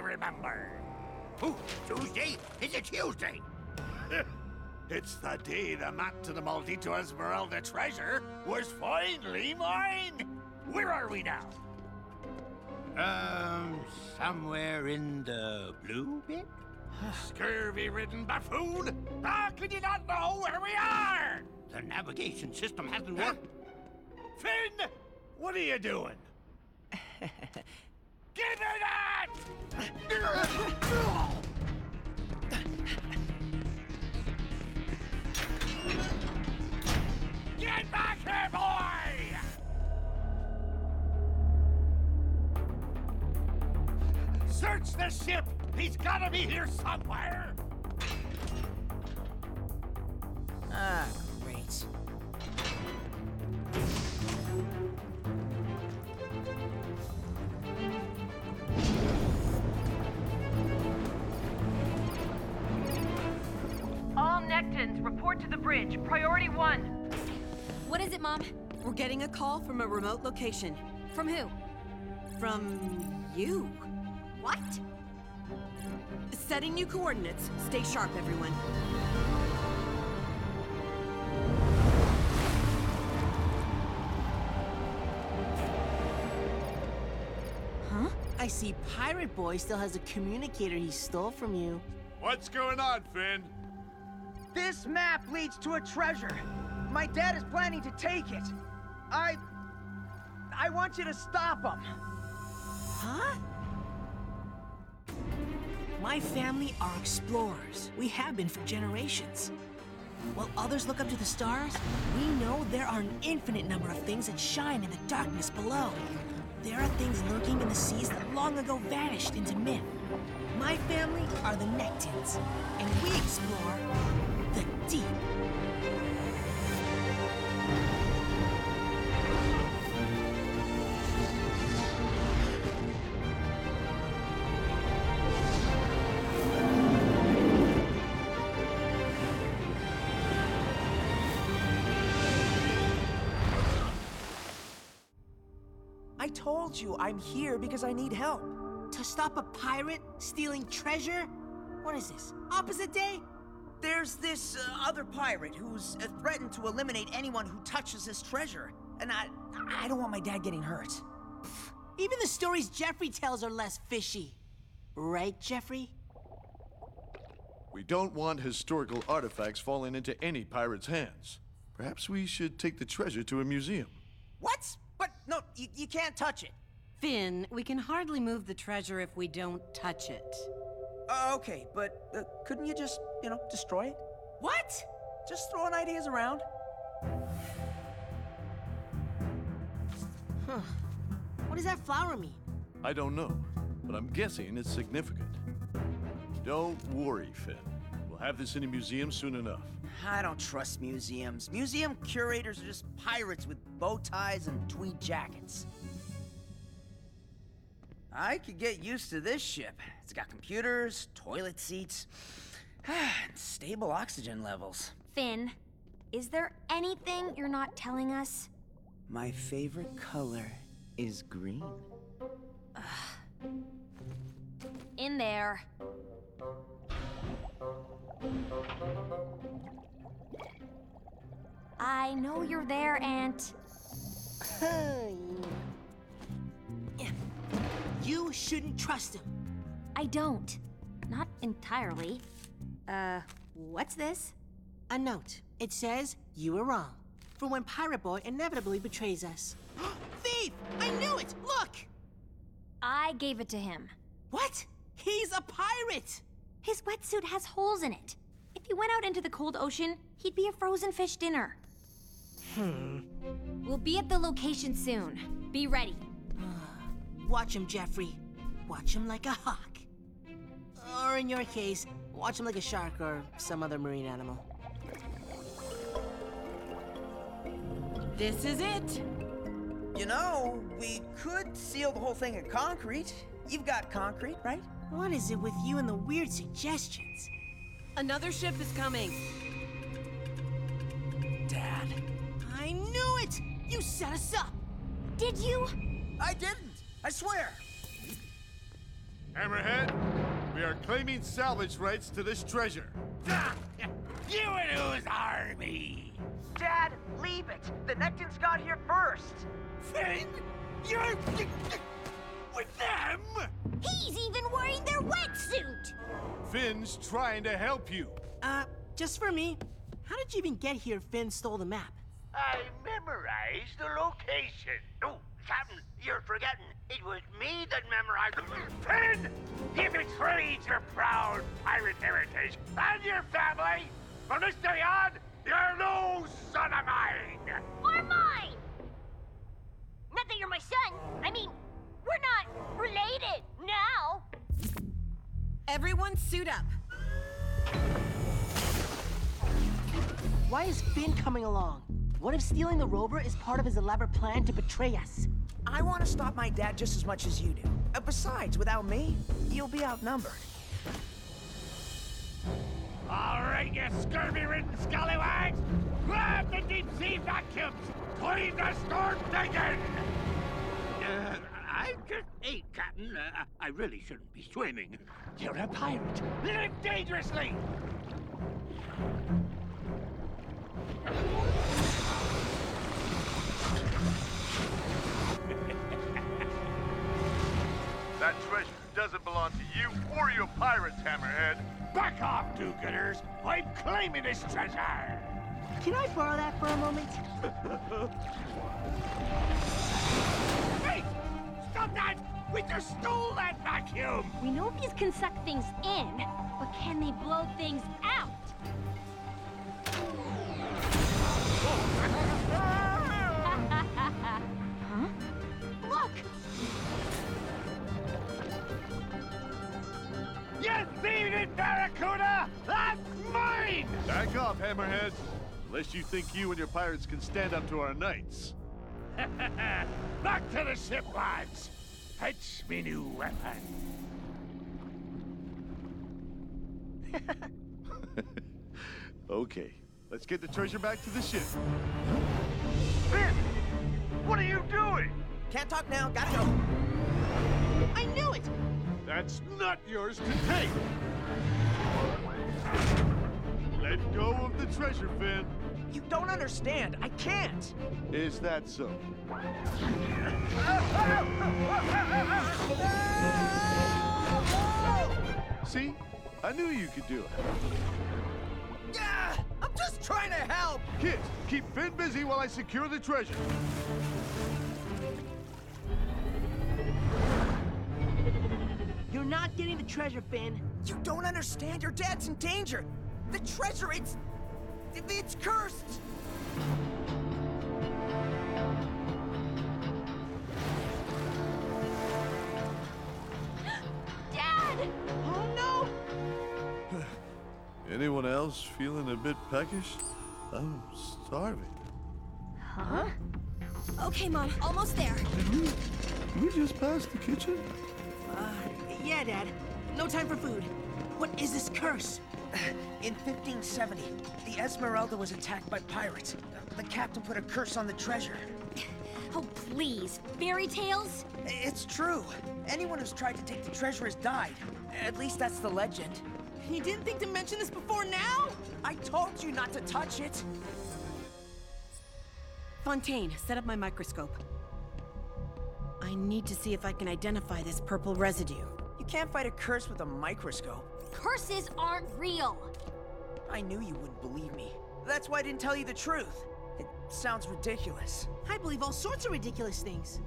to remember. Ooh, Tuesday? Is it Tuesday? it's the day the map to the Maldito Esmeralda treasure was finally mine. Where are we now? Um, somewhere in the blue bit? Scurvy-ridden buffoon! How could you not know where we are? The navigation system hasn't worked. Finn! What are you doing? Give me that! Get back here, boy! Search the ship! He's gotta be here somewhere! To the bridge. Priority one. What is it, Mom? We're getting a call from a remote location. From who? From you. What? Setting new coordinates. Stay sharp, everyone. Huh? I see Pirate Boy still has a communicator he stole from you. What's going on, Finn? This map leads to a treasure. My dad is planning to take it. I. I want you to stop him. Huh? My family are explorers. We have been for generations. While others look up to the stars, we know there are an infinite number of things that shine in the darkness below. There are things lurking in the seas that long ago vanished into myth. My family are the Nektons, and we explore the deep. I told you I'm here because I need help. To stop a pirate stealing treasure? What is this? Opposite day? There's this uh, other pirate who's uh, threatened to eliminate anyone who touches his treasure. And I, I don't want my dad getting hurt. Even the stories Jeffrey tells are less fishy. Right, Jeffrey? We don't want historical artifacts falling into any pirate's hands. Perhaps we should take the treasure to a museum. What? But no, you, you can't touch it. Finn, we can hardly move the treasure if we don't touch it. Uh, okay, but uh, couldn't you just, you know, destroy it? What? Just throwing ideas around. Huh. What does that flower mean? I don't know, but I'm guessing it's significant. Don't worry, Finn. We'll have this in a museum soon enough. I don't trust museums. Museum curators are just pirates with bow ties and tweed jackets. I could get used to this ship. It's got computers, toilet seats, and stable oxygen levels. Finn, is there anything you're not telling us? My favorite color is green. In there. I know you're there, Ant. You shouldn't trust him. I don't. Not entirely. Uh, what's this? A note. It says, You were wrong. For when Pirate Boy inevitably betrays us. Thief! I knew it! Look! I gave it to him. What? He's a pirate! His wetsuit has holes in it. If he went out into the cold ocean, he'd be a frozen fish dinner. Hmm. We'll be at the location soon. Be ready. Watch him, Jeffrey. Watch him like a hawk. Or in your case, watch him like a shark or some other marine animal. This is it. You know, we could seal the whole thing in concrete. You've got concrete, right? What is it with you and the weird suggestions? Another ship is coming. Dad. I knew it! You set us up! Did you? I didn't. I swear. Hammerhead, we are claiming salvage rights to this treasure. you and whose army? Dad, leave it. The Nektons got here first. Finn, you're with them? He's even wearing their wetsuit! Finn's trying to help you. Uh, just for me, how did you even get here if Finn stole the map? I memorized the location. Oh, Captain, you're forgetting. It was me that memorized. Finn, you betrayed your proud pirate heritage and your family. From this day on, you're no son of mine. Or mine! Not that you're my son. I mean, we're not related now. Everyone suit up. Why is Finn coming along? What if stealing the rover is part of his elaborate plan to betray us? I want to stop my dad just as much as you do. Uh, besides, without me, you'll be outnumbered. All right, you scurvy-ridden scallywags! Grab the deep-sea vacuums! Clean the storm digging! Uh, I just. Hey, Captain, uh, I really shouldn't be swimming. You're a pirate! Live dangerously! That treasure doesn't belong to you or your pirates, Hammerhead. Back off, do-gooders! I'm claiming this treasure! Can I borrow that for a moment? Hey! Stop that! We just stole that vacuum! We know bees can suck things in, but can they blow things out? Barracuda! That's mine! Back off, Hammerhead. Unless you think you and your pirates can stand up to our knights. Back to the ship, lads! Fetch me new weapon. Okay, let's get the treasure back to the ship. Finn! What are you doing? Can't talk now, gotta go. I knew it! That's not yours to take! Let go of the treasure, Finn. You don't understand. I can't. Is that so? See? I knew you could do it. Yeah, I'm just trying to help. Kids, keep Finn busy while I secure the treasure. Not getting the treasure, Finn. You don't understand. Your dad's in danger. The treasure, it's. It's cursed. Dad! Oh no! Anyone else feeling a bit peckish? I'm starving. Huh? Okay, Mom, almost there. Did we just pass the kitchen? Yeah, Dad. No time for food. What is this curse? In 1570, the Esmeralda was attacked by pirates. The captain put a curse on the treasure. Oh, please. Fairy tales? It's true. Anyone who's tried to take the treasure has died. At least that's the legend. You didn't think to mention this before now? I told you not to touch it. Fontaine, set up my microscope. I need to see if I can identify this purple residue. You can't fight a curse with a microscope. Curses aren't real. I knew you wouldn't believe me. That's why I didn't tell you the truth. It sounds ridiculous. I believe all sorts of ridiculous things.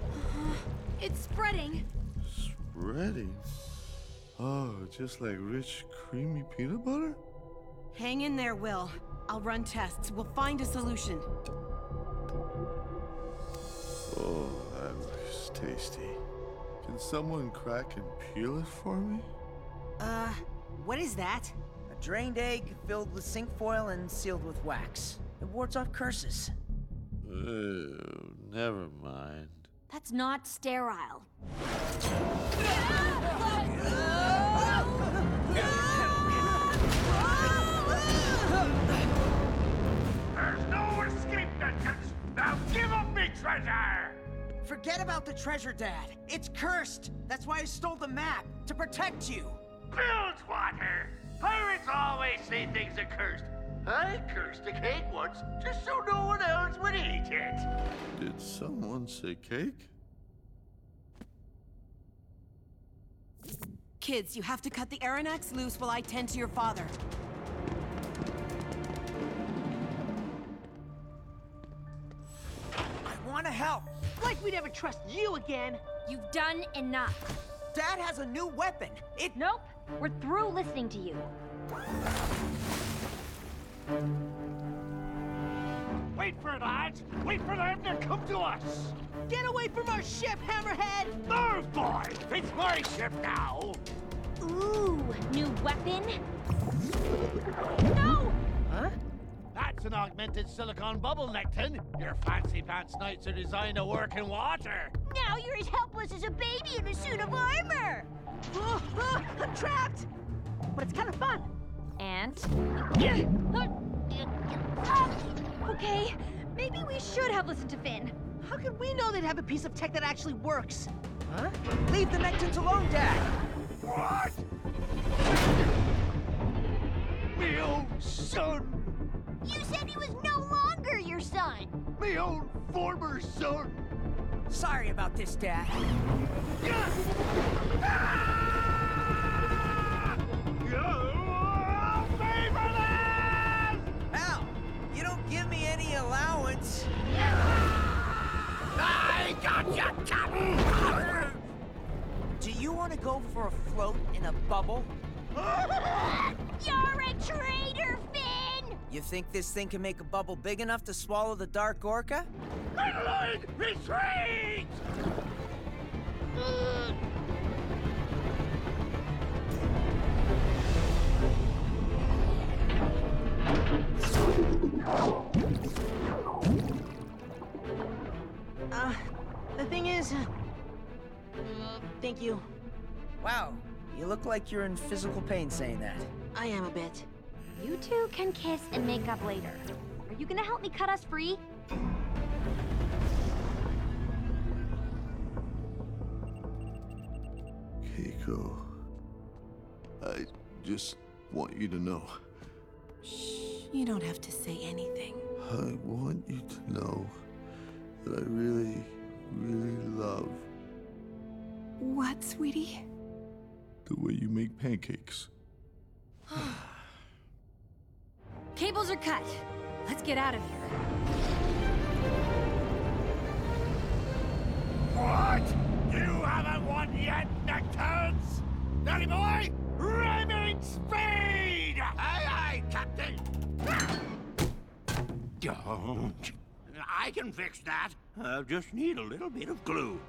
Uh, it's spreading. Spreading? Oh, just like rich, creamy peanut butter? Hang in there, Will. I'll run tests. We'll find a solution. Oh, that looks tasty. Can someone crack and peel it for me? Uh, what is that? A drained egg filled with zinc foil and sealed with wax. It wards off curses. Oh, never mind. That's not sterile. There's no escape, Nektons! Now give up me treasure! For Forget about the treasure, Dad. It's cursed. That's why I stole the map, to protect you. Bilgewater! Pirates always say things are cursed. I cursed a cake once, just so no one else would eat it. Did someone say cake? Kids, you have to cut the Aronnax loose while I tend to your father. I want to help. Like we'd ever trust you again. You've done enough. Dad has a new weapon. It. Nope. We're through listening to you. Wait for it, lads! Wait for them to come to us! Get away from our ship, Hammerhead! Move, boy! It's my ship now! Ooh, new weapon? No! That's an augmented silicon bubble, Nekton. Your fancy pants knights are designed to work in water. Now you're as helpless as a baby in a suit of armor! Oh, oh, I'm trapped! But it's kind of fun. And? Okay, maybe we should have listened to Finn. How could we know they'd have a piece of tech that actually works? Huh? Leave the Nektons alone, Dad. What? Me son! You said he was no longer your son! Me own former son! Sorry about this, Dad. Al, you don't give me any allowance. I got you, Captain! Do you want to go for a float in a bubble? You're a traitor, Finn! You think this thing can make a bubble big enough to swallow the Dark Orca? Madeline, retreat! Uh, the thing is... Uh, thank you. Wow, you look like you're in physical pain saying that. I am a bit. You two can kiss and make up later. Are you gonna help me cut us free? Kaiko. I just want you to know. You don't have to say anything. I want you to know that I really, really love What, sweetie? the way you make pancakes. Cables are cut. Let's get out of here. What? You haven't won yet, Nectards? Danny boy, ramming speed! Aye, aye, Captain! Don't. I can fix that. I just need a little bit of glue.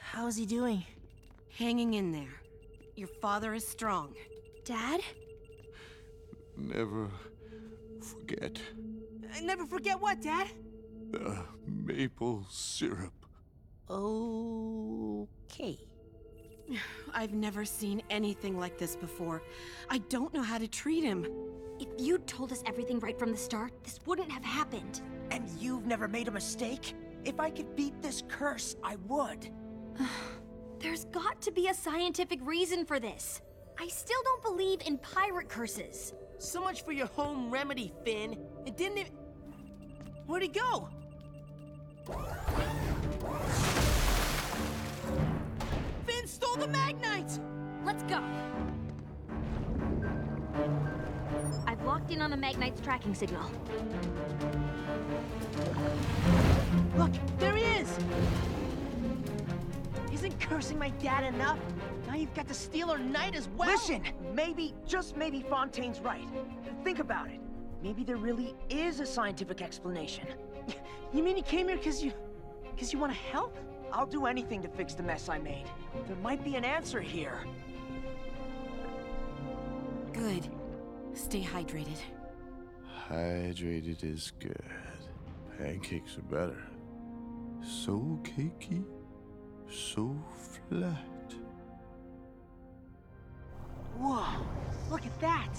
How's he doing? Hanging in there. Your father is strong. Dad? Never forget I never forget what, Dad? the maple syrup. Okay. I've never seen anything like this before. I don't know how to treat him. If you'd told us everything right from the start, this wouldn't have happened. And you've never made a mistake? If I could beat this curse, I would. There's got to be a scientific reason for this. I still don't believe in pirate curses. So much for your home remedy, Finn. It didn't even... Where'd he go? Finn stole the Magnite! Let's go. I've locked in on the Magnite's tracking signal. Look, there he is! Isn't cursing my dad enough? Now you've got to steal her night as well! Listen, maybe, just maybe Fontaine's right. Think about it. Maybe there really is a scientific explanation. You mean you came here because you... because you want to help? I'll do anything to fix the mess I made. There might be an answer here. Good. Stay hydrated. Hydrated is good. Pancakes are better. So cakey, so flat. Whoa, look at that!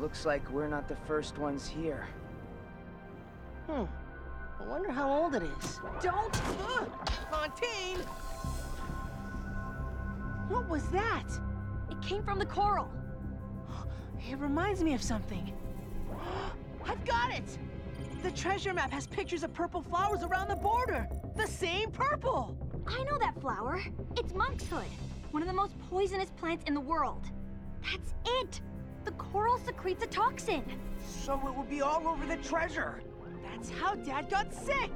Looks like we're not the first ones here. Hmm. I wonder how old it is. Don't! Ugh! Fontaine! What was that? It came from the coral. It reminds me of something. I've got it! The treasure map has pictures of purple flowers around the border. The same purple! I know that flower. It's monkshood, one of the most poisonous plants in the world. That's it! The coral secretes a toxin. So it will be all over the treasure. That's how Dad got sick!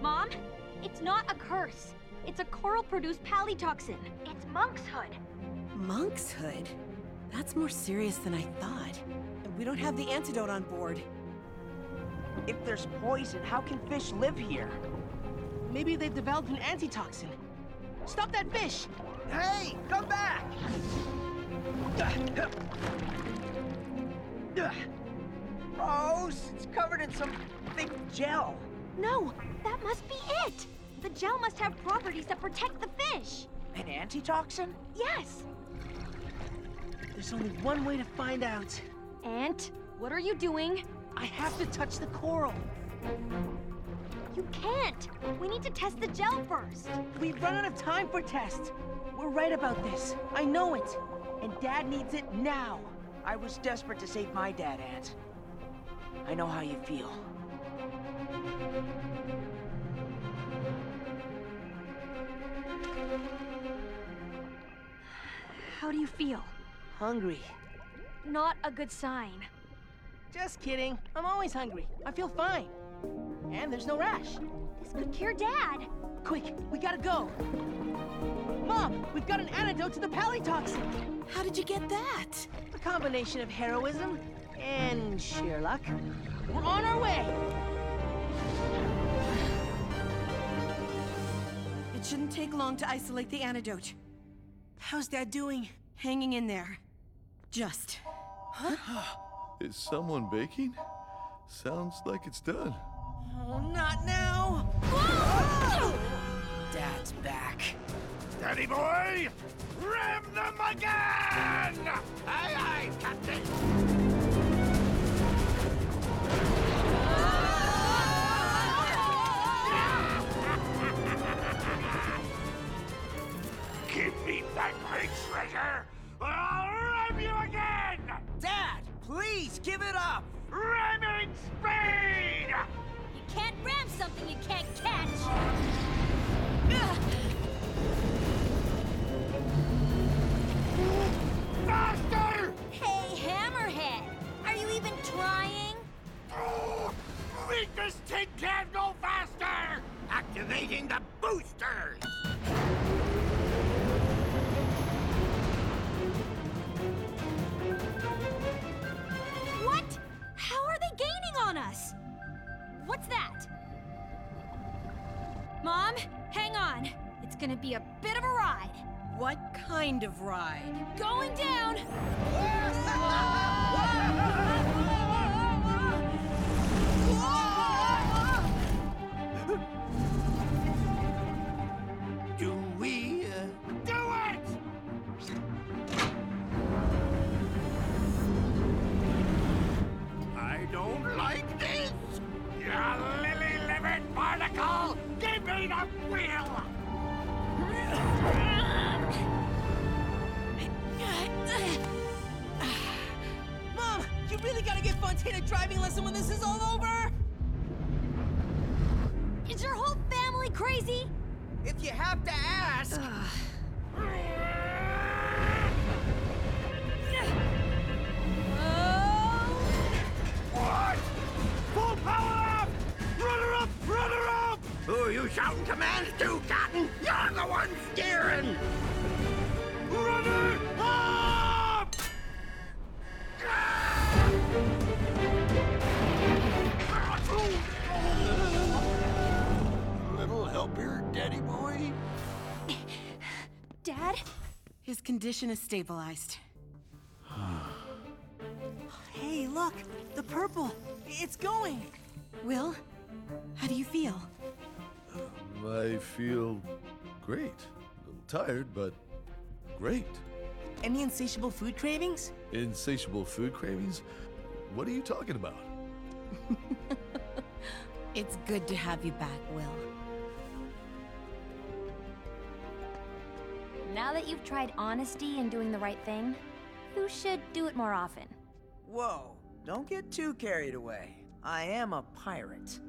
Mom, it's not a curse. It's a coral-produced palytoxin. It's monkshood. Monkshood? That's more serious than I thought. And we don't have the antidote on board. If there's poison, how can fish live here? Maybe they've developed an antitoxin. Stop that fish! Hey, come back! Gross! It's covered in some thick gel. No, that must be it. The gel must have properties that protect the fish. An antitoxin? Yes. There's only one way to find out. Ant, what are you doing? I have to touch the coral. You can't. We need to test the gel first. We've run out of time for tests. We're right about this. I know it. And Dad needs it now. I was desperate to save my dad, Ant. I know how you feel. How do you feel? Hungry. Not a good sign. Just kidding. I'm always hungry. I feel fine. And there's no rash. This could cure Dad. Quick, we gotta go. Mom, we've got an antidote to the palytoxin. How did you get that? A combination of heroism and sheer luck. We're on our way. It shouldn't take long to isolate the antidote. How's Dad doing? Hanging in there. Just. Huh? Is someone baking? Sounds like it's done. Oh, not now. Dad's back. Daddy boy, ram them again! Aye, aye, Captain! What's that? Mom, hang on. It's gonna be a bit of a ride. What kind of ride? Going down. really gotta get Fontaine a driving lesson when this is all over. Is your whole family crazy? If you have to ask. What? Full power up! Runner up! Runner up! Who are you shouting commands to, Cotton? You're the one steering! Runner Dad? His condition is stabilized. Hey, look, the purple. It's going. Will, how do you feel? Uh, I feel great. A little tired, but great. Any insatiable food cravings? Insatiable food cravings? What are you talking about? It's good to have you back, Will. That you've tried honesty and doing the right thing, you should do it more often. Whoa, don't get too carried away. I am a pirate.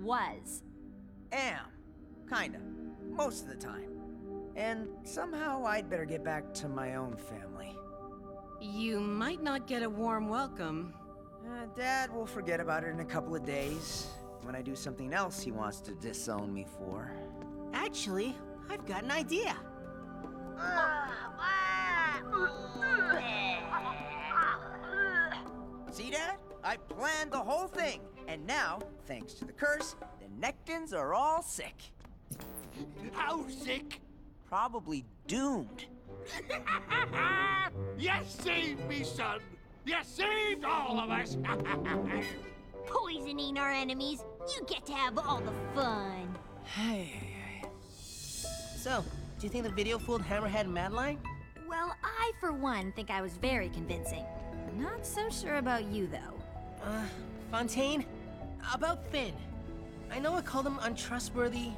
Was. Am. Kinda. Most of the time. And somehow I'd better get back to my own family. You might not get a warm welcome. Uh, Dad will forget about it in a couple of days. When I do something else he wants to disown me for. Actually, I've got an idea. See, Dad? I planned the whole thing. And now, thanks to the curse, the Nektons are all sick. How sick? Probably doomed. you saved me, son. You saved all of us. Poisoning our enemies, you get to have all the fun. Hey. So, do you think the video fooled Hammerhead and Madeline? Well, I, for one, think I was very convincing. Not so sure about you, though. Uh, Fontaine? About Finn. I know I called him untrustworthy,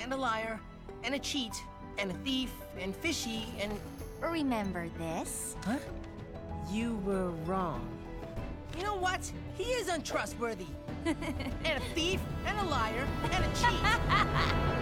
and a liar, and a cheat, and a thief, and fishy, and. Remember this? Huh? You were wrong. You know what? He is untrustworthy. and a thief, and a liar, and a cheat.